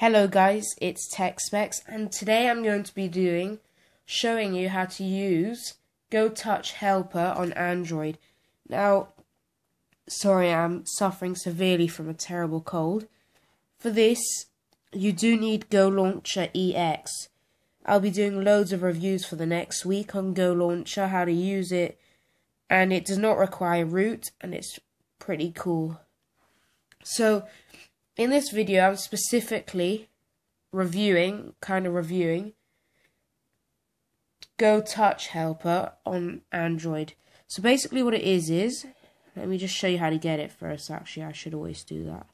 Hello guys, it's TechzSpecz and today I'm going to be doing showing you how to use GoTouch Helper on Android. Now, sorry I'm suffering severely from a terrible cold. For this, you do need Go Launcher EX. I'll be doing loads of reviews for the next week on Go Launcher, how to use it, and it does not require root and it's pretty cool. So, in this video, I'm specifically reviewing, kind of reviewing, Go Touch Helper on Android. So basically what it is is, let me just show you how to get it first, actually, I should always do that.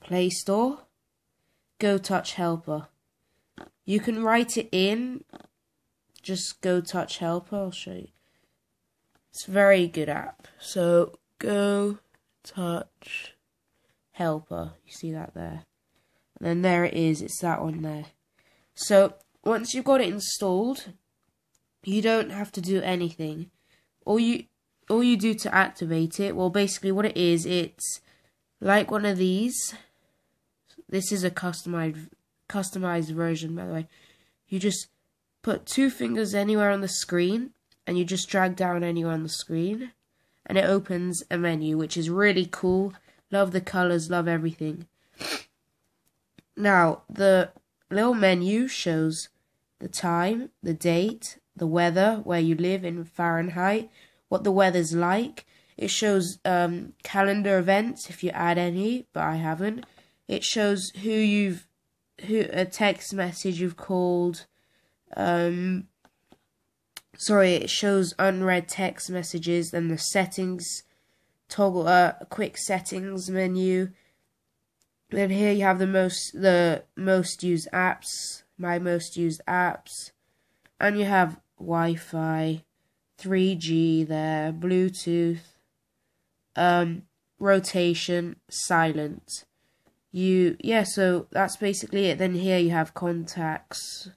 Play Store, Go Touch Helper. You can write it in, just Go Touch Helper, I'll show you. It's a very good app. So, Go Touch helper. You see that there? And then there it is, it's that one there. So once you've got it installed, you don't have to do anything. All you all you do to activate it, well basically what it is, it's like one of these. This is a customized customized version by the way. You just put two fingers anywhere on the screen and you just drag down anywhere on the screen and it opens a menu which is really cool Love the colors, love everything. Now, the little menu shows the time, the date, the weather, where you live in Fahrenheit, what the weather's like. It shows um, calendar events if you add any, but I haven't. It shows who you've, who a text message you've called. Um, sorry, it shows unread text messages and the settings toggle uh, quick settings menu. Then here you have the most the most used apps, my most used apps, and you have Wi-Fi, 3G there, Bluetooth, um, rotation, silent. You yeah, so that's basically it. Then here you have contacts,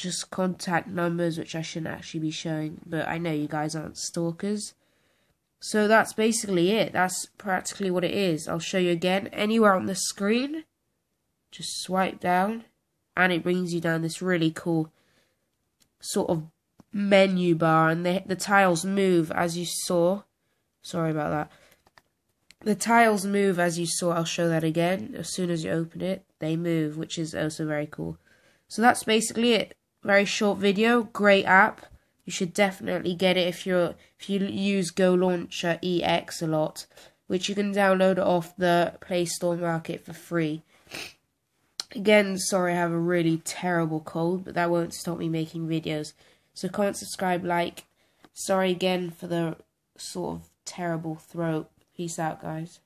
just contact numbers, which I shouldn't actually be showing, but I know you guys aren't stalkers. So that's basically it. That's practically what it is. I'll show you again. Anywhere on the screen, just swipe down, and it brings you down this really cool sort of menu bar, and the, the tiles move as you saw. Sorry about that. The tiles move as you saw. I'll show that again. As soon as you open it, they move, which is also very cool. So that's basically it. Very short video, great app. You should definitely get it if you're if you use Go Launcher EX a lot, which you can download off the Play Store Market for free. Again, sorry I have a really terrible cold, but that won't stop me making videos. So comment, subscribe, like. Sorry again for the sort of terrible throat. Peace out, guys.